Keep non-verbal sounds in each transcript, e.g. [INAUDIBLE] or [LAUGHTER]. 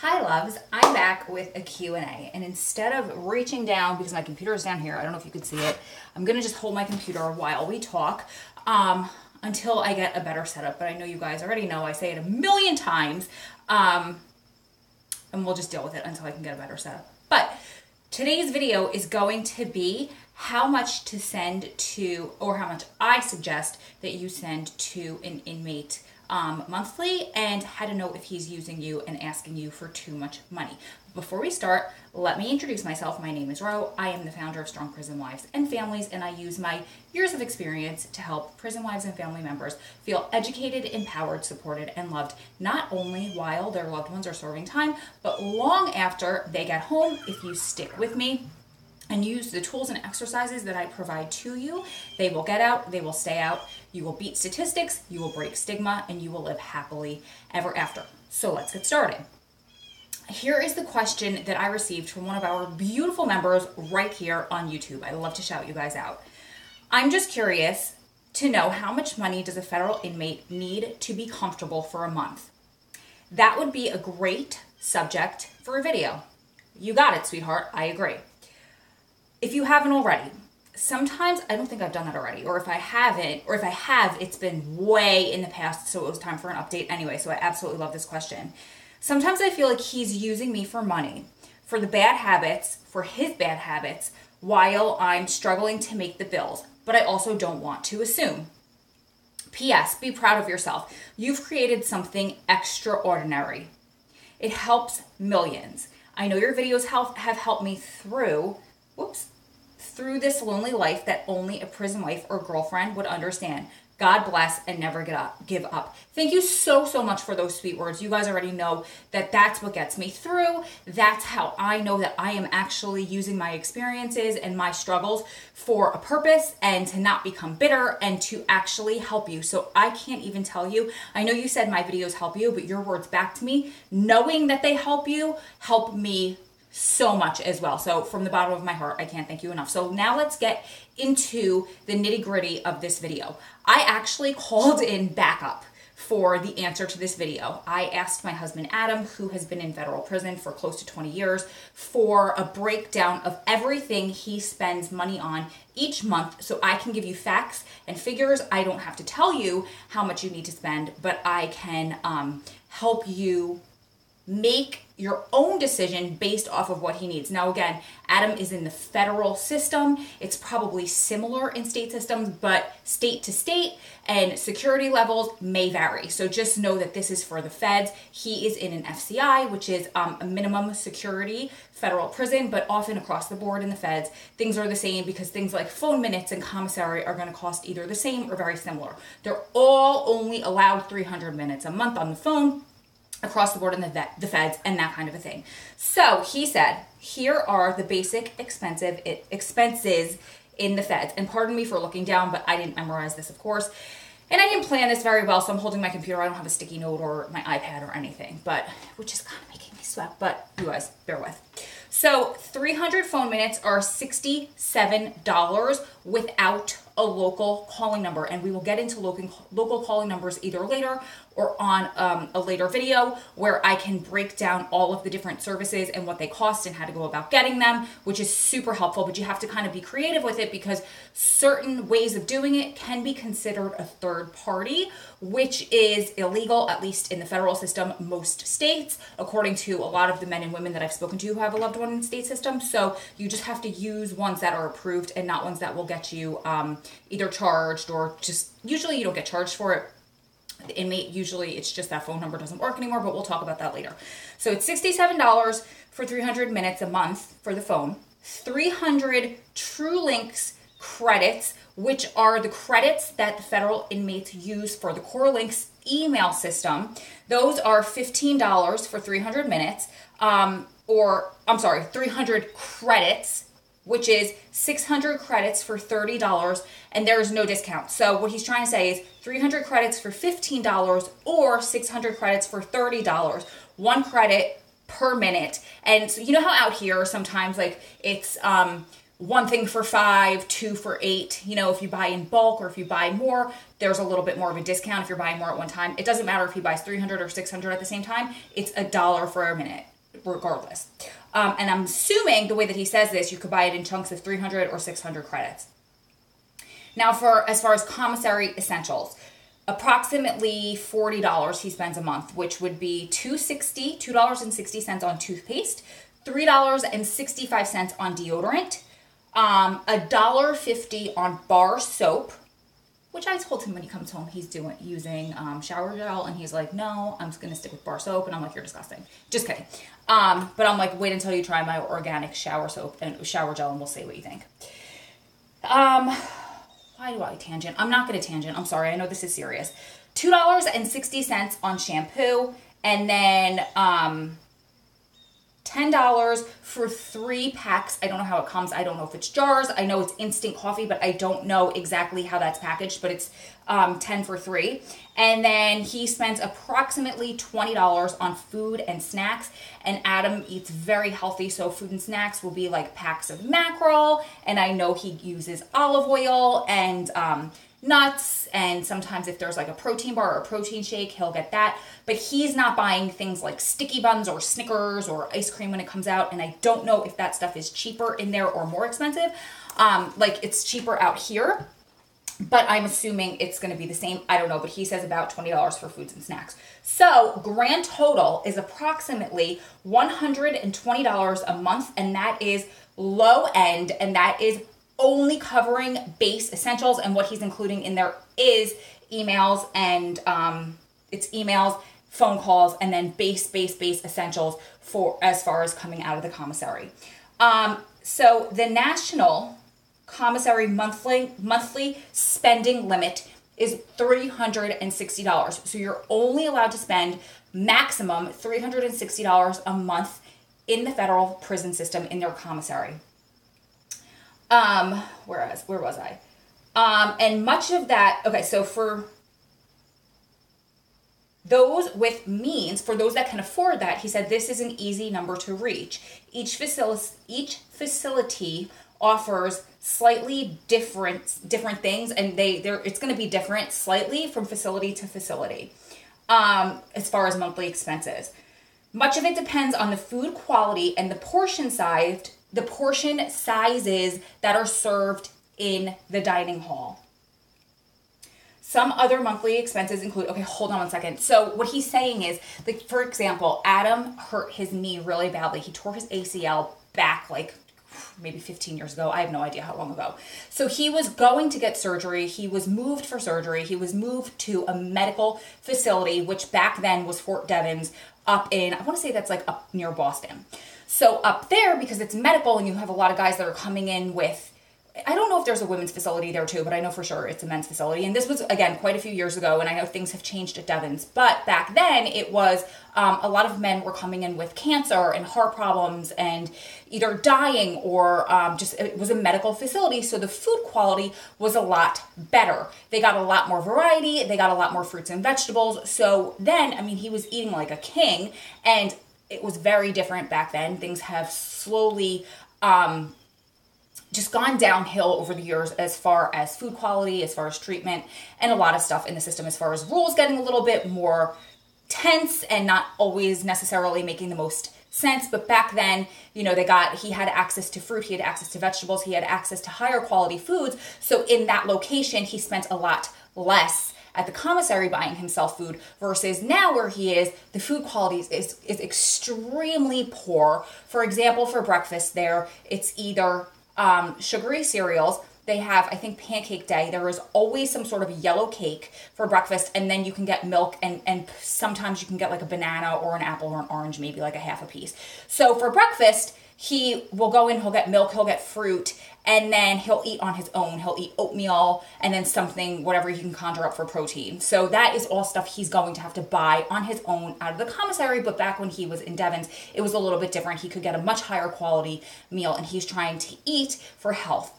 Hi loves, I'm back with a Q&A and instead of reaching down because my computer is down here, I don't know if you could see it, I'm gonna just hold my computer while we talk um, until I get a better setup. But I know you guys already know, I say it a million times um, and we'll just deal with it until I can get a better setup. But today's video is going to be how much to send to, or how much I suggest that you send to an inmate um, monthly and how to know if he's using you and asking you for too much money. Before we start, let me introduce myself. My name is Ro. I am the founder of Strong Prison Wives and Families, and I use my years of experience to help prison wives and family members feel educated, empowered, supported, and loved, not only while their loved ones are serving time, but long after they get home. If you stick with me, and use the tools and exercises that I provide to you. They will get out, they will stay out, you will beat statistics, you will break stigma, and you will live happily ever after. So let's get started. Here is the question that I received from one of our beautiful members right here on YouTube. I love to shout you guys out. I'm just curious to know how much money does a federal inmate need to be comfortable for a month? That would be a great subject for a video. You got it, sweetheart. I agree if you haven't already, sometimes I don't think I've done that already, or if I haven't, or if I have, it's been way in the past, so it was time for an update anyway. So I absolutely love this question. Sometimes I feel like he's using me for money, for the bad habits, for his bad habits, while I'm struggling to make the bills, but I also don't want to assume. P.S. Be proud of yourself. You've created something extraordinary. It helps millions. I know your videos help, have helped me through whoops, through this lonely life that only a prison wife or girlfriend would understand. God bless and never get up, give up. Thank you so, so much for those sweet words. You guys already know that that's what gets me through. That's how I know that I am actually using my experiences and my struggles for a purpose and to not become bitter and to actually help you. So I can't even tell you. I know you said my videos help you, but your words back to me, knowing that they help you, help me so much as well. So, from the bottom of my heart, I can't thank you enough. So, now let's get into the nitty gritty of this video. I actually called in backup for the answer to this video. I asked my husband Adam, who has been in federal prison for close to 20 years, for a breakdown of everything he spends money on each month so I can give you facts and figures. I don't have to tell you how much you need to spend, but I can um, help you make your own decision based off of what he needs. Now, again, Adam is in the federal system. It's probably similar in state systems, but state to state and security levels may vary. So just know that this is for the feds. He is in an FCI, which is um, a minimum security federal prison, but often across the board in the feds, things are the same because things like phone minutes and commissary are going to cost either the same or very similar. They're all only allowed 300 minutes a month on the phone across the board in the, vet, the feds and that kind of a thing. So he said, here are the basic expensive it, expenses in the feds. And pardon me for looking down, but I didn't memorize this, of course. And I didn't plan this very well, so I'm holding my computer. I don't have a sticky note or my iPad or anything, but which is kind of making me sweat, but you guys bear with. So 300 phone minutes are $67 without a local calling number. And we will get into local, local calling numbers either later or on um, a later video where I can break down all of the different services and what they cost and how to go about getting them, which is super helpful. But you have to kind of be creative with it because certain ways of doing it can be considered a third party, which is illegal, at least in the federal system, most states, according to a lot of the men and women that I've spoken to who have a loved one in the state system. So you just have to use ones that are approved and not ones that will get you um, either charged or just usually you don't get charged for it the inmate usually it's just that phone number doesn't work anymore but we'll talk about that later. So it's $67 for 300 minutes a month for the phone 300 TRULINCS credits which are the credits that the federal inmates use for the CorrLinks email system. Those are $15 for 300 minutes um, or i'm sorry 300 credits which is 600 credits for $30 and there is no discount. So what he's trying to say is 300 credits for $15 or 600 credits for $30. One credit per minute. And so you know how out here sometimes like it's um one thing for five, two for eight. You know, if you buy in bulk or if you buy more, there's a little bit more of a discount if you're buying more at one time. It doesn't matter if he buys 300 or 600 at the same time, it's a dollar for a minute, regardless. Um, and I'm assuming the way that he says this, you could buy it in chunks of 300 or 600 credits. Now, for as far as commissary essentials, approximately $40 he spends a month, which would be $2.60, $2.60 on toothpaste, $3.65 on deodorant, um, a dollar fifty on bar soap, which I told him when he comes home he's doing using um, shower gel, and he's like, "No, I'm just gonna stick with bar soap," and I'm like, "You're disgusting." Just kidding. Um, but I'm like, "Wait until you try my organic shower soap and shower gel, and we'll see what you think." Um, why do I tangent? I'm not gonna tangent. I'm sorry. I know this is serious. Two dollars and sixty cents on shampoo, and then um $10 for three packs. I don't know how it comes. I don't know if it's jars. I know it's instant coffee, but I don't know exactly how that's packaged, but it's um, 10 for three. And then he spends approximately $20 on food and snacks. And Adam eats very healthy, so food and snacks will be like packs of mackerel. And I know he uses olive oil and um, nuts and sometimes if there's like a protein bar or a protein shake he'll get that. But he's not buying things like sticky buns or snickers or ice cream when it comes out and i don't know if that stuff is cheaper in there or more expensive. Um, like it's cheaper out here but i'm assuming it's going to be the same. I don't know but he says about $20 for foods and snacks. So grand total is approximately $120 a month and that is low end and that is only covering base essentials, and what he's including in there is emails and um, it's emails, phone calls, and then base, base, base essentials for as far as coming out of the commissary. Um, so the national commissary monthly monthly spending limit is $360. So you're only allowed to spend maximum $360 a month in the federal prison system in their commissary. Um, whereas where was I? Um, and much of that, okay, so for those with means, for those that can afford that, he said this is an easy number to reach. Each facility, each facility offers slightly different different things, and they they're it's going to be different slightly from facility to facility. Um, as far as monthly expenses, much of it depends on the food quality and the portion size the portion sizes that are served in the dining hall. Some other monthly expenses include, okay, hold on one second. So, what he's saying is, like, for example, Adam hurt his knee really badly. He tore his ACL back like maybe 15 years ago. I have no idea how long ago. So, he was going to get surgery. He was moved for surgery. He was moved to a medical facility, which back then was Fort Devens up in, I want to say that's like up near Boston. So up there, because it's medical and you have a lot of guys that are coming in with I don't know if there's a women's facility there too, but I know for sure it's a men's facility. And this was, again, quite a few years ago, and I know things have changed at Devens. But back then, it was um, a lot of men were coming in with cancer and heart problems and either dying or um, just it was a medical facility. So the food quality was a lot better. They got a lot more variety, they got a lot more fruits and vegetables. So then, I mean, he was eating like a king. And it was very different back then. Things have slowly um, just gone downhill over the years as far as food quality, as far as treatment, and a lot of stuff in the system as far as rules getting a little bit more tense and not always necessarily making the most sense. But back then, you know, they got, he had access to fruit, he had access to vegetables, he had access to higher quality foods. So in that location, he spent a lot less at the commissary buying himself food versus now where he is, the food quality is, is, extremely poor. For example, for breakfast there, it's either um, sugary cereals, they have i think pancake day there is always some sort of yellow cake for breakfast and then you can get milk and and sometimes you can get like a banana or an apple or an orange maybe like a half a piece so for breakfast he will go in he'll get milk he'll get fruit and then he'll eat on his own. He'll eat oatmeal and then something, whatever he can conjure up for protein. So that is all stuff he's going to have to buy on his own out of the commissary. But back when he was in Devens, it was a little bit different. He could get a much higher quality meal and he's trying to eat for health.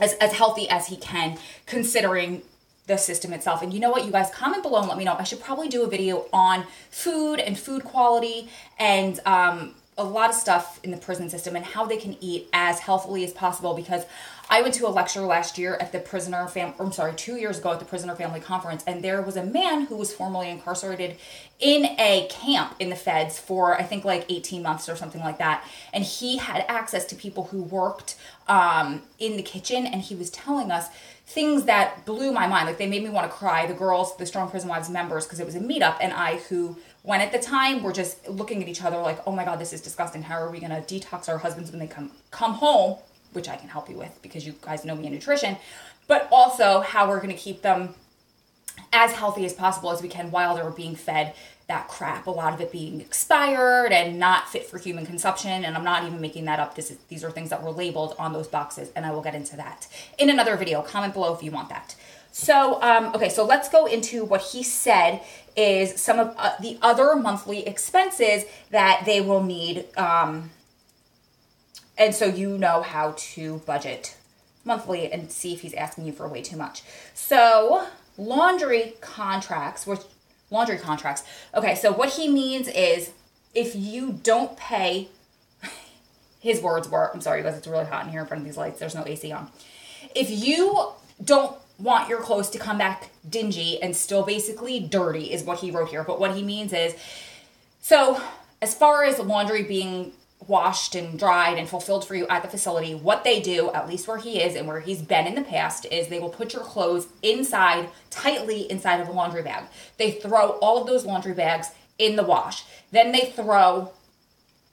As, as healthy as he can, considering the system itself. And you know what, you guys, comment below and let me know. I should probably do a video on food and food quality and um, a lot of stuff in the prison system and how they can eat as healthily as possible because I went to a lecture last year at the prisoner fam I'm sorry, 2 years ago at the prisoner family conference and there was a man who was formerly incarcerated in a camp in the feds for I think like 18 months or something like that. And he had access to people who worked um, in the kitchen and he was telling us things that blew my mind. Like they made me want to cry the girls the strong prison wives members because it was a meetup and I who when at the time we're just looking at each other like, oh my god, this is disgusting. How are we gonna detox our husbands when they come come home? Which I can help you with because you guys know me in nutrition, but also how we're gonna keep them as healthy as possible as we can while they're being fed that crap. A lot of it being expired and not fit for human consumption. And I'm not even making that up. This is, these are things that were labeled on those boxes, and I will get into that in another video. Comment below if you want that. So, um, okay, so let's go into what he said is some of uh, the other monthly expenses that they will need. Um, and so you know how to budget monthly and see if he's asking you for way too much. So, laundry contracts, which laundry contracts. Okay, so what he means is if you don't pay [LAUGHS] his words were, I'm sorry, guys, it's really hot in here in front of these lights. There's no AC on. If you don't want your clothes to come back dingy and still basically dirty, is what he wrote here. But what he means is so, as far as laundry being washed and dried and fulfilled for you at the facility, what they do, at least where he is and where he's been in the past, is they will put your clothes inside, tightly inside of a laundry bag. They throw all of those laundry bags in the wash. Then they throw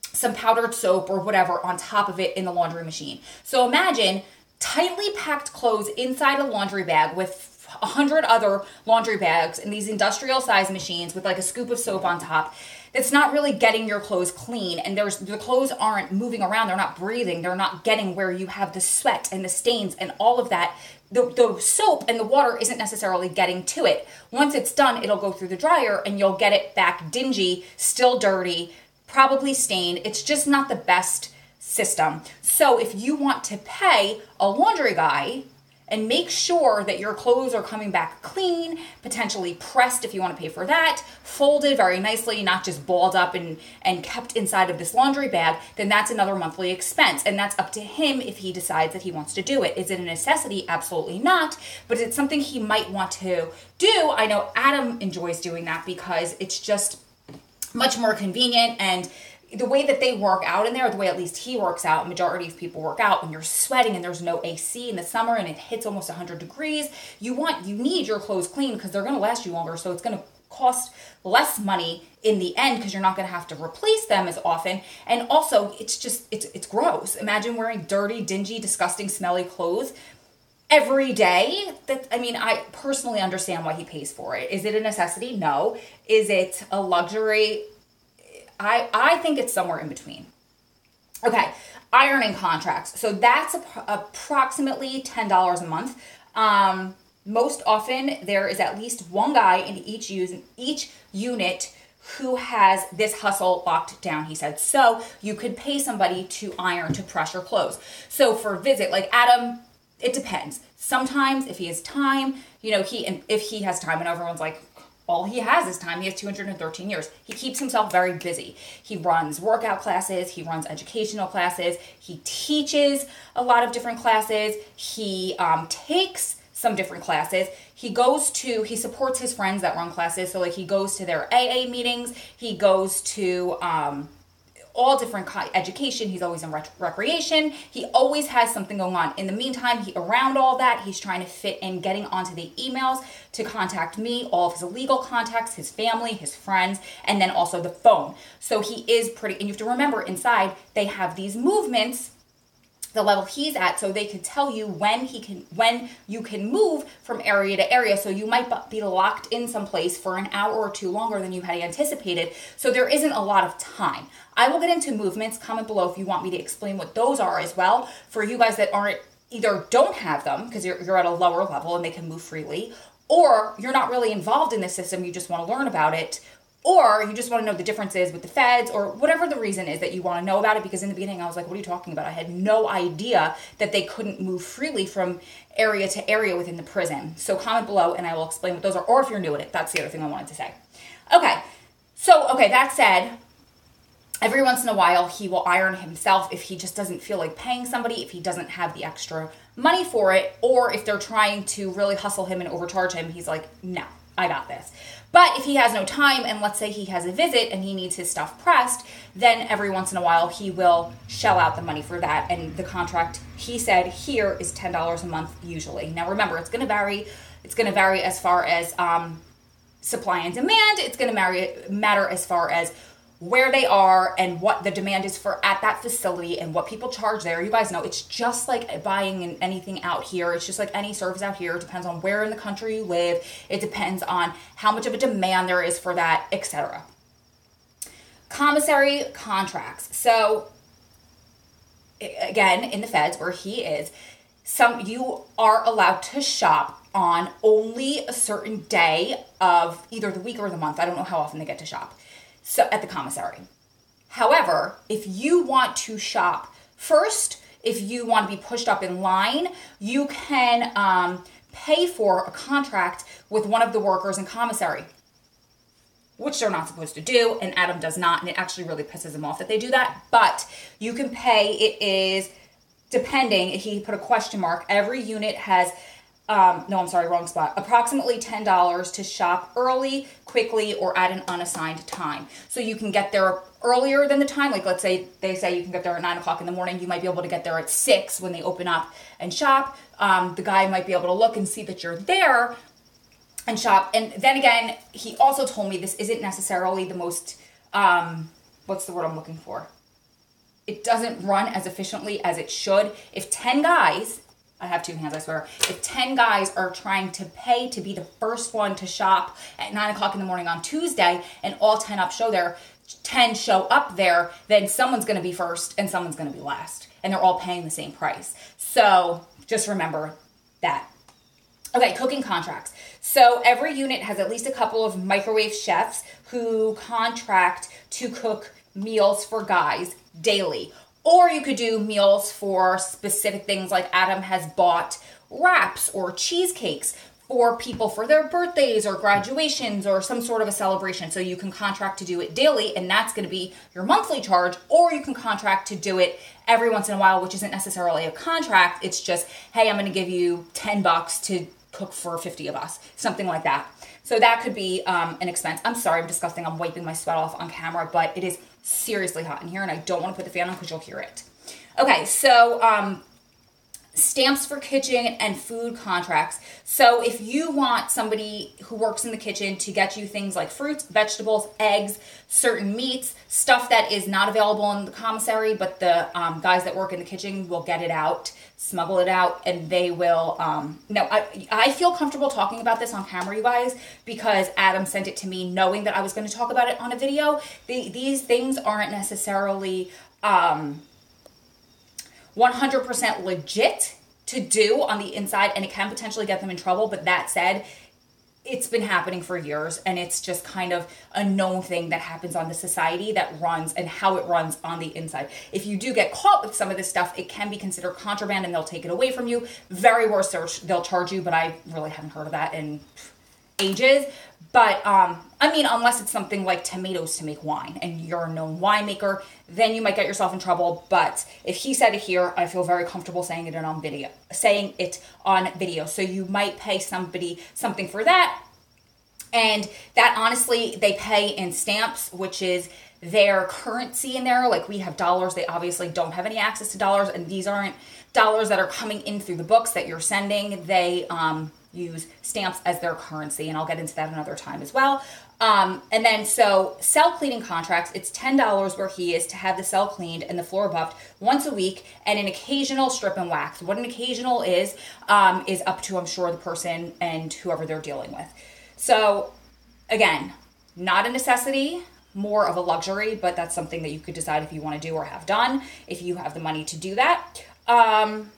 some powdered soap or whatever on top of it in the laundry machine. So imagine tightly packed clothes inside a laundry bag with a hundred other laundry bags in these industrial size machines with like a scoop of soap on top that's not really getting your clothes clean. And there's the clothes aren't moving around. They're not breathing. They're not getting where you have the sweat and the stains and all of that. The, the soap and the water isn't necessarily getting to it. Once it's done it'll go through the dryer and you'll get it back dingy still dirty probably stained. It's just not the best system. So if you want to pay a laundry guy and make sure that your clothes are coming back clean, potentially pressed if you want to pay for that, folded very nicely, not just balled up and, and kept inside of this laundry bag, then that's another monthly expense. And that's up to him if he decides that he wants to do it. Is it a necessity? Absolutely not. But it's something he might want to do. I know Adam enjoys doing that because it's just much more convenient and the way that they work out in there, the way at least he works out, majority of people work out when you're sweating and there's no AC in the summer and it hits almost 100 degrees, you want you need your clothes clean because they're going to last you longer, so it's going to cost less money in the end because you're not going to have to replace them as often and also it's just it's it's gross. Imagine wearing dirty dingy disgusting smelly clothes every day. That i mean i personally understand why he pays for it. Is it a necessity? No. Is it a luxury I, I think it's somewhere in between. Okay, ironing contracts. So that's approximately $10 a month. Um, most often, there is at least one guy in each, use, each unit who has this hustle locked down, he said. So you could pay somebody to iron, to press your clothes. So for visit, like Adam, it depends. Sometimes if he has time, you know, he and if he has time and everyone's like, all he has is time. He has 213 years. He keeps himself very busy. He runs workout classes, he runs educational classes, he teaches a lot of different classes, he um, takes some different classes. He goes to, he supports his friends that run classes. So, like, he goes to their AA meetings, he goes to, um, all different education. He's always in rec- recreation. He always has something going on. In the meantime, he around all that, he's trying to fit in getting onto the emails to contact me, all of his legal contacts, his family, his friends, and then also the phone. So he is pretty and you have to remember inside they have these movements the level he's at so they could tell you when he can when you can move from area to area. So you might be locked in someplace for an hour or two longer than you had anticipated. So there isn't a lot of time. I will get into movements. Comment below if you want me to explain what those are as well. For you guys that aren't either don't have them because you're, you're at a lower level and they can move freely or you're not really involved in the system you just want to learn about it or you just want to know the differences with the feds or whatever the reason is that you want to know about it because in the beginning I was like what are you talking about? I had no idea that they couldn't move freely from area to area within the prison. So comment below and I will explain what those are or if you're new at it that's the other thing I wanted to say. Okay so okay that said every once in a while he will iron himself if he just doesn't feel like paying somebody if he doesn't have the extra money for it or if they're trying to really hustle him and overcharge him he's like no i got this but if he has no time and let's say he has a visit and he needs his stuff pressed then every once in a while he will shell out the money for that. And the contract he said here is $10 a month usually. Now remember it's going to vary. It's going to vary as far as um, supply and demand. It's going to matter as far as where they are and what the demand is for at that facility and what people charge there. You guys know it's just like buying anything out here. It's just like any service out here. It depends on where in the country you live. It depends on how much of a demand there is for that, etc. Commissary contracts. So again, in the feds where he is, some you are allowed to shop on only a certain day of either the week or the month. I don't know how often they get to shop so at the commissary. However, if you want to shop first, if you want to be pushed up in line, you can um, pay for a contract with one of the workers in commissary, which they're not supposed to do, and Adam does not, and it actually really pisses him off that they do that. But you can pay. It is depending. He put a question mark. Every unit has um, no, I'm sorry, wrong spot. Approximately $10 to shop early, quickly, or at an unassigned time. So you can get there earlier than the time. Like, let's say they say you can get there at 9 o'clock in the morning. You might be able to get there at 6 when they open up and shop. Um, the guy might be able to look and see that you're there and shop. And then again, he also told me this isn't necessarily the most, um, what's the word I'm looking for? It doesn't run as efficiently as it should. If 10 guys I have two hands, I swear. If 10 guys are trying to pay to be the first one to shop at 9 o'clock in the morning on Tuesday and all 10 up show there, 10 show up there, then someone's to be first and someone's to be last. And they're all paying the same price. So just remember that. Okay, cooking contracts. So every unit has at least a couple of microwave chefs who contract to cook meals for guys daily or you could do meals for specific things like Adam has bought wraps or cheesecakes for people for their birthdays or graduations or some sort of a celebration. So you can contract to do it daily and that's going to be your monthly charge or you can contract to do it every once in a while which isn't necessarily a contract. It's just, "Hey, I'm going to give you 10 bucks to cook for 50 of us." Something like that. So that could be um, an expense. I'm sorry, I'm disgusting. I'm wiping my sweat off on camera, but it is seriously hot in here and I don't want to put the fan on because you'll hear it. Okay, so um, stamps for kitchen and food contracts. So if you want somebody who works in the kitchen to get you things like fruits, vegetables, eggs, certain meats, stuff that is not available in the commissary, but the um, guys that work in the kitchen will get it out, smuggle it out, and they will. Um, no, I, I feel comfortable talking about this on camera, you guys, because Adam sent it to me knowing that I was going to talk about it on a video. The, these things aren't necessarily. Um, 100% legit to do on the inside and it can potentially get them in trouble. But that said, it's been happening for years and it's just kind of a known thing that happens on the society that runs and how it runs on the inside. If you do get caught with some of this stuff, it can be considered contraband and they'll take it away from you. Very worst, they'll charge you, but I really haven't heard of that in ages. But um, I mean, unless it's something like tomatoes to make wine and you're a known winemaker, then you might get yourself in trouble. But if he said it here, I feel very comfortable saying it on video, saying it on video. So you might pay somebody something for that. And that honestly, they pay in stamps, which is their currency in there. Like we have dollars, they obviously don't have any access to dollars, and these aren't dollars that are coming in through the books that you're sending. They um, use stamps as their currency, and I'll get into that another time as well. Um, and then, so cell cleaning contracts, it's $10 where he is to have the cell cleaned and the floor buffed once a week and an occasional strip and wax. What an occasional is, um, is up to, I'm sure, the person and whoever they're dealing with. So, again, not a necessity, more of a luxury, but that's something that you could decide if you want to do or have done if you have the money to do that. Um,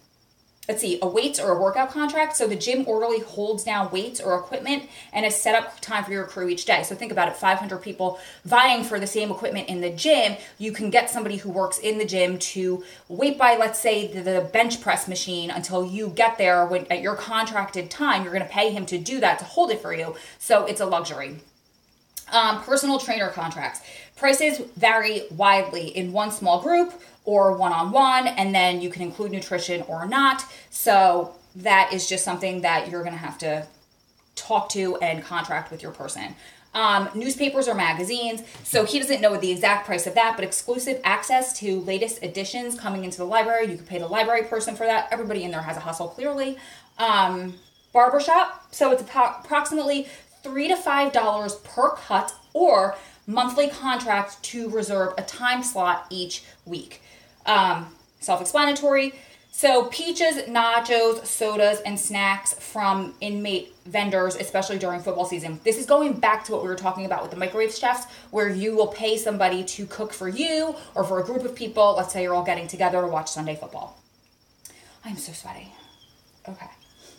let's see, a weights or a workout contract. So the gym orderly holds down weights or equipment and a set up time for your crew each day. So think about it 500 people vying for the same equipment in the gym. You can get somebody who works in the gym to wait by, let's say, the, the bench press machine until you get there when, at your contracted time. You're going to pay him to do that to hold it for you. So it's a luxury. Um, personal trainer contracts. Prices vary widely in one small group or one on one, and then you can include nutrition or not. So that is just something that you're gonna have to talk to and contract with your person. Um, newspapers or magazines. So he doesn't know the exact price of that, but exclusive access to latest editions coming into the library. You could pay the library person for that. Everybody in there has a hustle, clearly. Um, barbershop. So it's approximately three to five dollars per cut or monthly contract to reserve a time slot each week. Um, Self explanatory. So, peaches, nachos, sodas, and snacks from inmate vendors, especially during football season. This is going back to what we were talking about with the microwave chefs, where you will pay somebody to cook for you or for a group of people. Let's say you're all getting together to watch Sunday football. I'm so sweaty. Okay.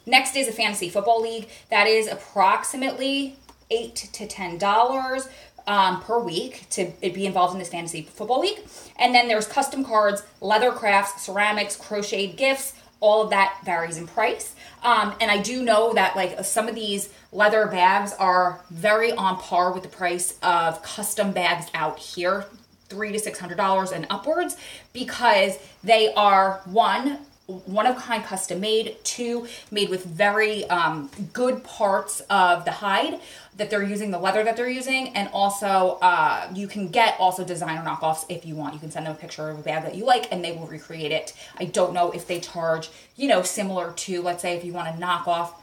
Next is a fantasy football league. That is approximately eight to ten dollars um, per week to be involved in this fantasy football week. And then there's custom cards, leather crafts, ceramics, crocheted gifts. All of that varies in price. Um, and I do know that like some of these leather bags are very on par with the price of custom bags out here, three to six hundred dollars and upwards, because they are one one of kind custom made two made with very um, good parts of the hide that they're using the leather that they're using and also uh, you can get also designer knockoffs if you want you can send them a picture of a bag that you like and they will recreate it i don't know if they charge you know similar to let's say if you want to knock off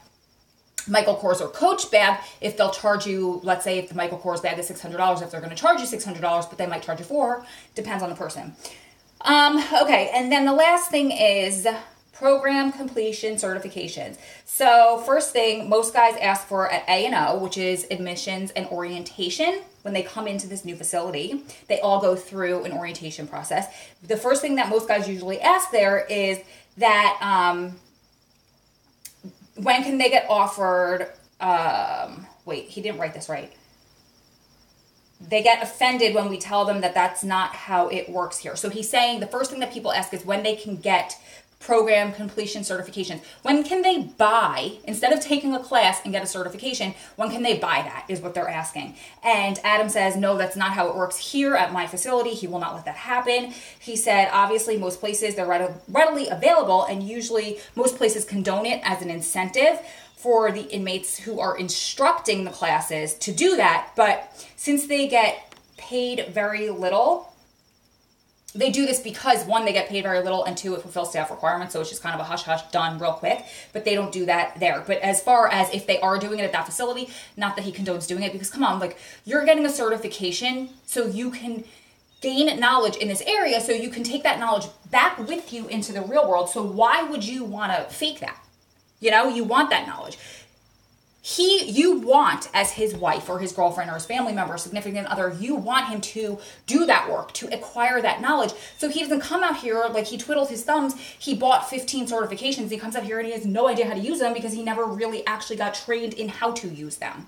Michael Kors or Coach bag, if they'll charge you, let's say if the Michael Kors bag is $600, if they're going to charge you $600, but they might charge you four, depends on the person. Um, okay, and then the last thing is program completion certifications. So first thing, most guys ask for at A&O, which is admissions and orientation. When they come into this new facility, they all go through an orientation process. The first thing that most guys usually ask there is that um, when can they get offered? Um, wait, he didn't write this right they get offended when we tell them that that's not how it works here. So he's saying the first thing that people ask is when they can get program completion certifications. When can they buy, instead of taking a class and get a certification, when can they buy that is what they're asking. And Adam says, no, that's not how it works here at my facility. He will not let that happen. He said, obviously, most places they're readily available, and usually most places condone it as an incentive for the inmates who are instructing the classes to do that. But since they get paid very little, they do this because one, they get paid very little, and two, it fulfills staff requirements. So it's just kind of a hush hush done real quick. But they don't do that there. But as far as if they are doing it at that facility, not that he condones doing it, because come on, like you're getting a certification so you can gain knowledge in this area so you can take that knowledge back with you into the real world. So why would you want to fake that? You know, you want that knowledge. He, you want as his wife or his girlfriend or his family member, significant other, you want him to do that work, to acquire that knowledge. So he doesn't come out here like he twiddled his thumbs. He bought 15 certifications. He comes out here and he has no idea how to use them because he never really actually got trained in how to use them.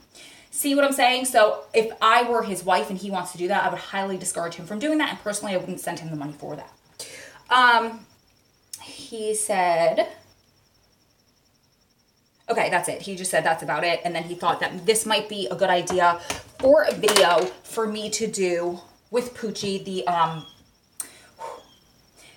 See what I'm saying? So if I were his wife and he wants to do that, I would highly discourage him from doing that. And personally, I wouldn't send him the money for that. Um, he said, Okay, that's it. He just said that's about it. And then he thought that this might be a good idea for a video for me to do with Poochie, the um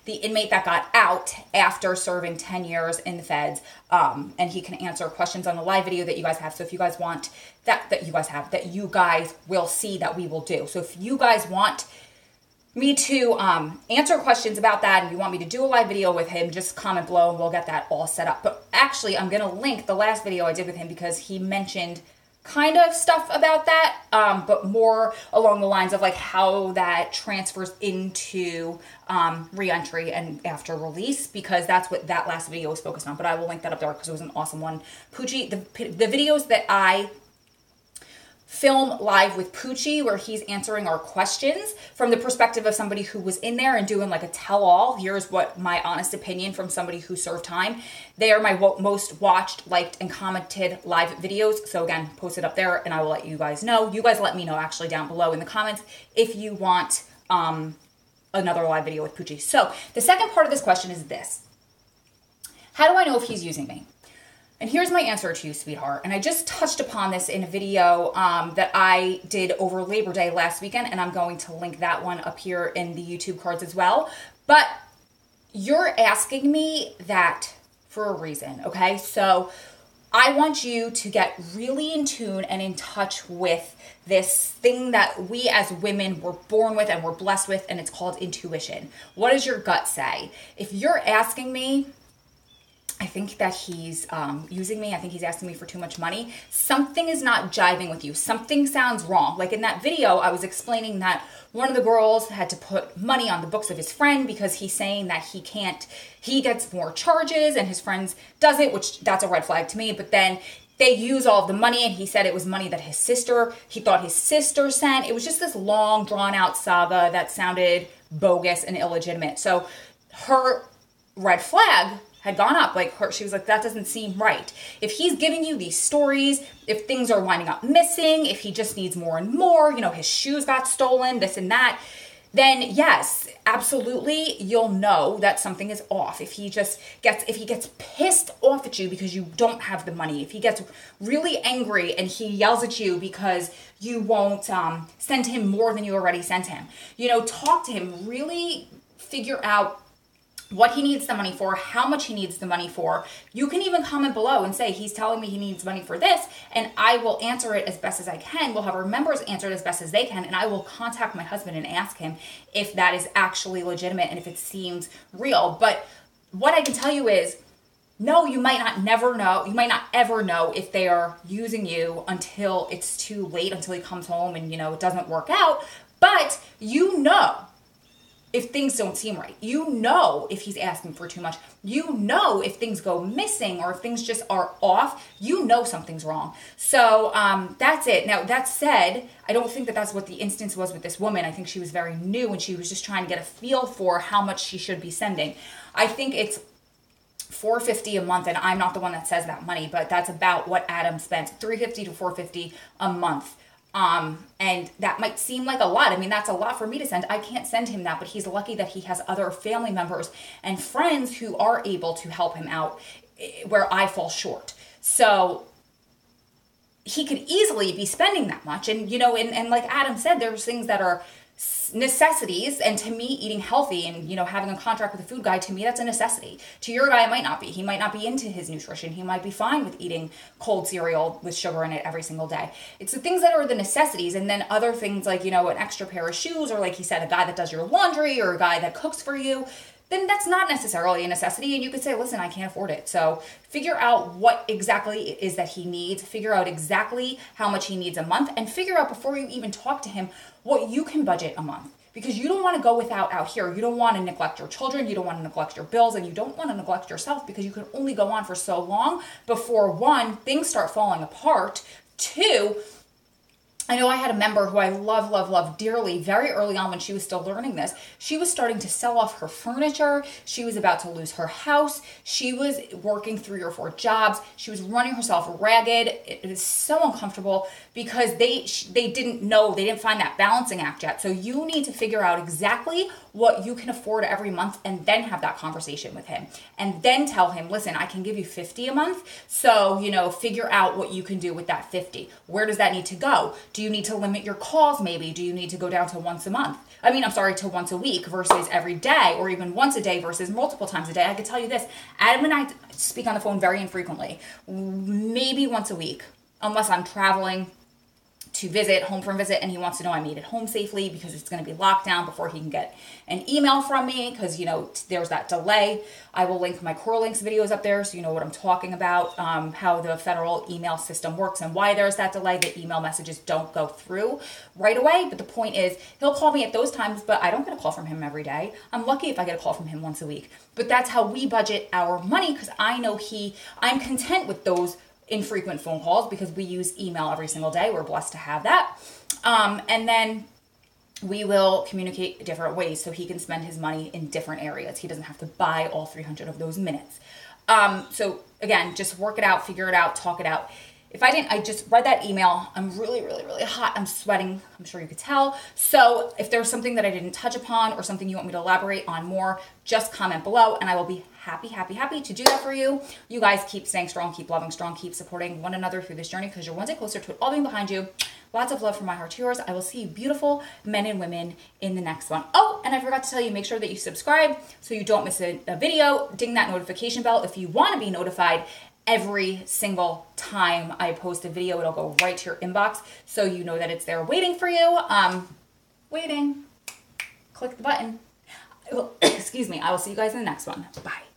the inmate that got out after serving 10 years in the feds um, and he can answer questions on the live video that you guys have so if you guys want that that you guys have that you guys will see that we will do so if you guys want me to um, answer questions about that and you want me to do a live video with him, just comment below and we'll get that all set up. But actually, I'm going to link the last video I did with him because he mentioned kind of stuff about that, um, but more along the lines of like how that transfers into um, reentry and after release because that's what that last video was focused on. But I will link that up there because it was an awesome one. Poochie, the, the videos that I film live with Poochie where he's answering our questions from the perspective of somebody who was in there and doing like a tell all. Here's what my honest opinion from somebody who served time. They are my most watched, liked, and commented live videos. So again, post it up there and I will let you guys know. You guys let me know actually down below in the comments if you want um, another live video with Poochie. So the second part of this question is this. How do I know if he's using me? And here's my answer to you, sweetheart. And I just touched upon this in a video um, that I did over Labor Day last weekend, and I'm going to link that one up here in the YouTube cards as well. But you're asking me that for a reason, okay? So I want you to get really in tune and in touch with this thing that we as women were born with and we're blessed with, and it's called intuition. What does your gut say? If you're asking me, I think that he's um, using me. I think he's asking me for too much money. Something is not jiving with you. Something sounds wrong. Like in that video, I was explaining that one of the girls had to put money on the books of his friend because he's saying that he can't, he gets more charges and his friends doesn't, which that's a red flag to me. But then they use all the money and he said it was money that his sister, he thought his sister sent. It was just this long, drawn out saga that sounded bogus and illegitimate. So her red flag had gone up. Like her, she was like, that doesn't seem right. If he's giving you these stories, if things are winding up missing, if he just needs more and more, you know, his shoes got stolen, this and that, then yes, absolutely, you'll know that something is off. If he just gets, if he gets pissed off at you because you don't have the money, if he gets really angry and he yells at you because you won't um, send him more than you already sent him, you know, talk to him, really figure out what he needs the money for, how much he needs the money for. You can even comment below and say, he's telling me he needs money for this, and I will answer it as best as I can. We'll have our members answer it as best as they can, and I will contact my husband and ask him if that is actually legitimate and if it seems real. But what I can tell you is, no, you might not never know. You might not ever know if they are using you until it's too late, until he comes home and, you know, it doesn't work out. But you know if things don't seem right. You know if he's asking for too much. You know if things go missing or if things just are off. You know something's wrong. So um, that's it. Now, that said, I don't think that that's what the instance was with this woman. I think she was very new and she was just trying to get a feel for how much she should be sending. I think it's 450 a month and I'm not the one that says that money, but that's about what Adam spent. 350 to 450 a month um, and that might seem like a lot. I mean, that's a lot for me to send. I can't send him that, but he's lucky that he has other family members and friends who are able to help him out eh, where I fall short. So he could easily be spending that much. And, you know, and, and like Adam said, there's things that are necessities and to me eating healthy and you know having a contract with a food guy to me that's a necessity. To your guy it might not be. He might not be into his nutrition. He might be fine with eating cold cereal with sugar in it every single day. It's the things that are the necessities and then other things like you know an extra pair of shoes or like he said a guy that does your laundry or a guy that cooks for you then that's not necessarily a necessity. And you could say, listen, I can't afford it. So figure out what exactly it is that he needs, figure out exactly how much he needs a month, and figure out before you even talk to him what you can budget a month. Because you don't want to go without out here. You don't want to neglect your children. You don't want to neglect your bills. And you don't want to neglect yourself because you can only go on for so long before one, things start falling apart. Two, I know I had a member who I love, love, love dearly very early on when she was still learning this. She was starting to sell off her furniture. She was about to lose her house. She was working three or four jobs. She was running herself ragged. It was so uncomfortable because they they didn't know, they didn't find that balancing act yet. So you need to figure out exactly what you can afford every month and then have that conversation with him. And then tell him, "Listen, I can give you 50 a month. So, you know, figure out what you can do with that 50. Where does that need to go? Do you need to limit your calls maybe? Do you need to go down to once a month? I mean, I'm sorry, to once a week versus every day or even once a day versus multiple times a day. I could tell you this Adam and I speak on the phone very infrequently, maybe once a week, unless I'm traveling to visit, home from visit, and he wants to know I made it home safely because it's going to be locked down before he can get an email from me because, you know, there's that delay. I will link my CorrLinks videos up there so you know what I'm talking about, um, how the federal email system works and why there's that delay. The email messages don't go through right away. But the point is, he'll call me at those times, but I don't get a call from him every day. I'm lucky if I get a call from him once a week. But that's how we budget our money because I know he, I'm content with those infrequent phone calls because we use email every single day. We're blessed to have that. Um, and then we will communicate different ways so he can spend his money in different areas. He doesn't have to buy all 300 of those minutes. Um, so again, just work it out, figure it out, talk it out. if I didn't, I just read that email. I'm really, really, really hot. I'm sweating. I'm sure you could tell. So if there's something that I didn't touch upon or something you want me to elaborate on more, just comment below and I will be happy, happy, happy to do that for you. You guys keep staying strong, keep loving strong, keep supporting one another through this journey because you're one day closer to it all being behind you. Lots of love from my heart to yours. I will see you beautiful men and women in the next one. Oh, and I forgot to tell you, make sure that you subscribe so you don't miss a, a video. Ding that notification bell if you want to be notified every single time I post a video. It'll go right to your inbox so you know that it's there waiting for you. Um, waiting. Click the button. [COUGHS] Excuse me. I will see you guys in the next one. Bye.